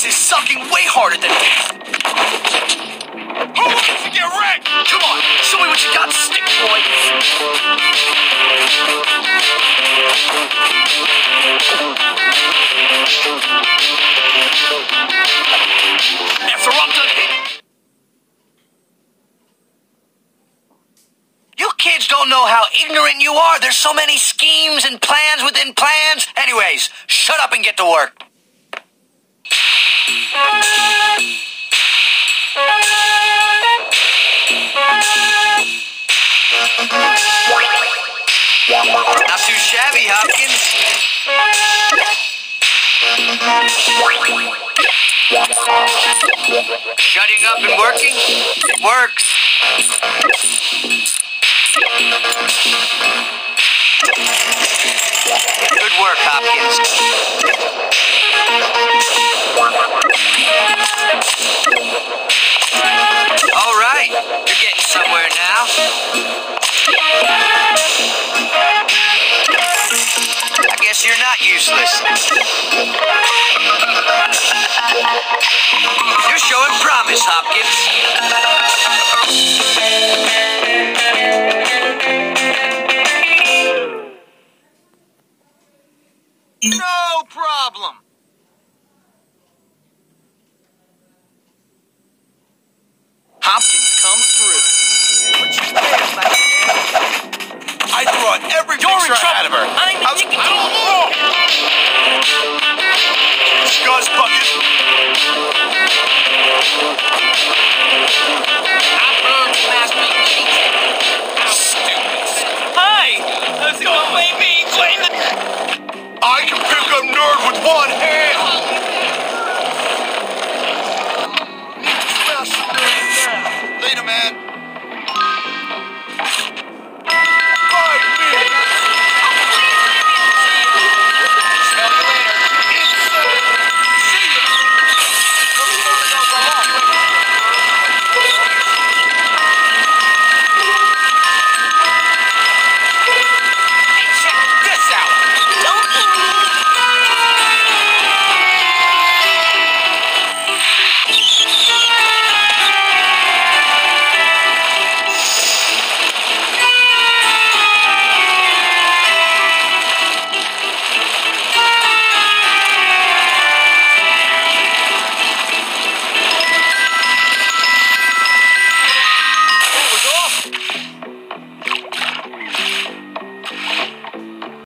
This is sucking way harder than me. Who wants to get wrecked? Come on, show me what you got, stick boy. After I'm done. You kids don't know how ignorant you are. There's so many schemes and plans within plans. Anyways, shut up and get to work. Not too shabby, Hopkins. Shutting up and working? It works. Good work, Hopkins. All right, you're getting somewhere now. I guess you're not useless. You're showing promise, Hopkins. No problem. Hopkins comes through. What you saying, man? I every You're in picture I had of trouble. her. I'm the I- ticket I don't know. Scuzz bucket. Hi! How's it going, baby? I can pick up nerd with one hand.